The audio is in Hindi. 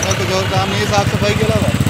तो और काम नहीं साफ़ सफ़ाई के अलावा।